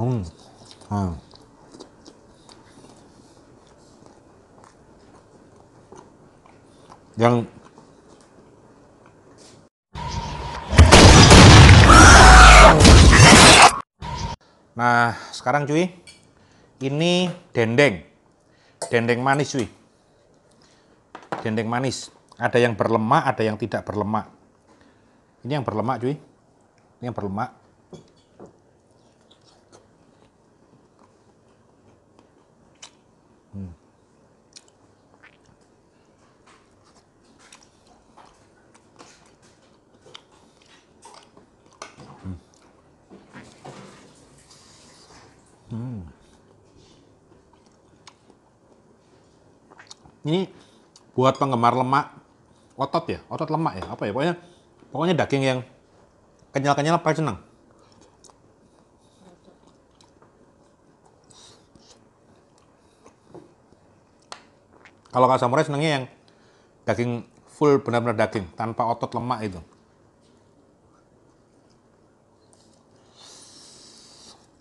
Hmm. Hmm. Yang Nah, sekarang cuy, ini dendeng. Dendeng manis cuy. Dendeng manis. Ada yang berlemak, ada yang tidak berlemak. Ini yang berlemak cuy. Ini yang berlemak. Ini buat penggemar lemak otot ya, otot lemak ya, apa ya? Pokoknya pokoknya daging yang kenyal-kenyal apa senang. Kalau Kak Samurai senangnya yang daging full benar-benar daging tanpa otot lemak itu.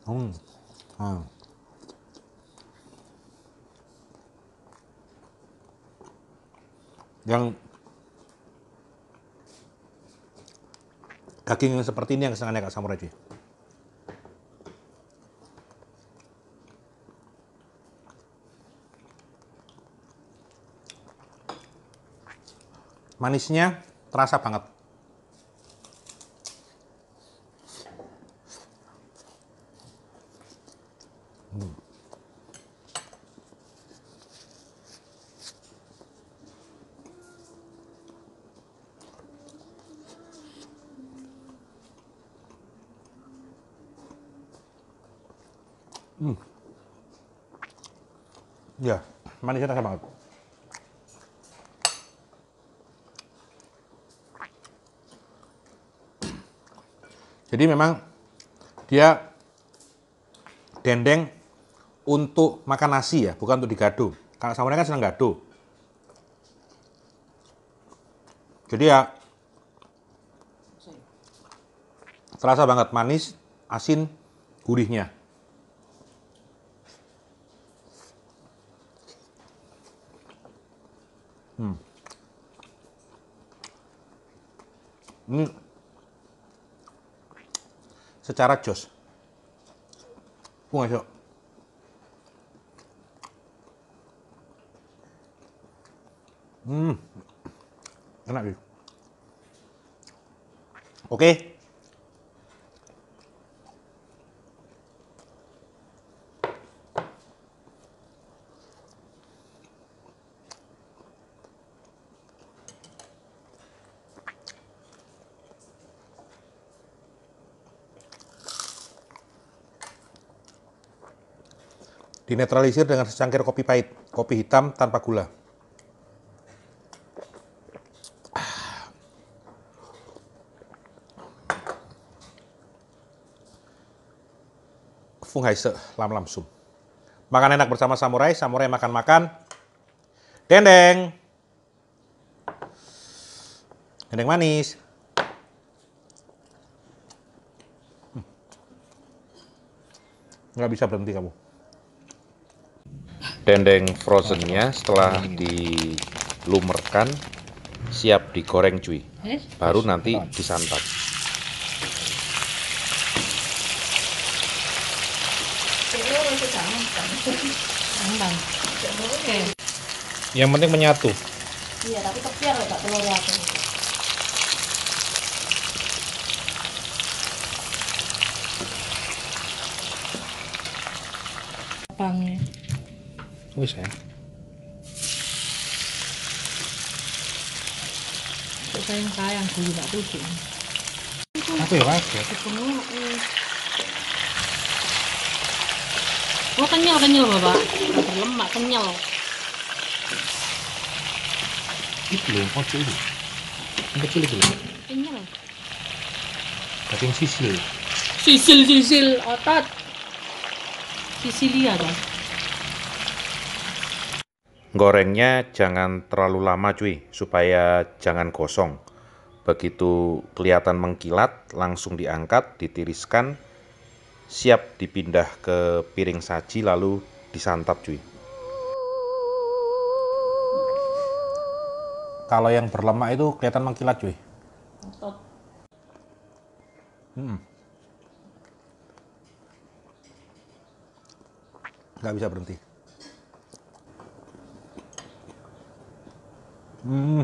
Hmm. Hmm. Yang daging yang seperti ini yang senangnya Kak Samurai cuy. Manisnya terasa banget. Hmm. Ya, manisnya terasa banget. Jadi memang dia dendeng untuk makan nasi ya, bukan untuk digado. Kalau samurai kan senang gado. Jadi ya terasa banget manis, asin, gurihnya. Hmm. Ini secara jos. Bunga. Hmm, enak sih. Oke. Dinetralisir dengan secangkir kopi pahit, kopi hitam tanpa gula. Fung Haise Lam Lam Sum. Makan enak bersama samurai, samurai makan-makan. Dendeng. Dendeng manis. Hmm. Nggak bisa berhenti kamu. Dendeng frozennya setelah dilumerkan siap digoreng cuy. Baru nanti disantap. Yang penting menyatu. Iya, tapi kepiar loh Kak telurnya aku. Pangnya. Wis ya. Kok sayang sayang dulu Kak tuh. Aku ya kaget. Ketemu. Oh kenyal kenyal bapak. Berlemak kenyal. Itu loh, ojo itu. Yang kecil itu loh. Kenyal. Daging sisil. Sisil sisil otot. Sisilia dong. Gorengnya jangan terlalu lama cuy, supaya jangan gosong. Begitu kelihatan mengkilat, langsung diangkat, ditiriskan, siap dipindah ke piring saji lalu disantap cuy. Kalau yang berlemak itu kelihatan mengkilat cuy. Otot. Nggak bisa berhenti. Hmm.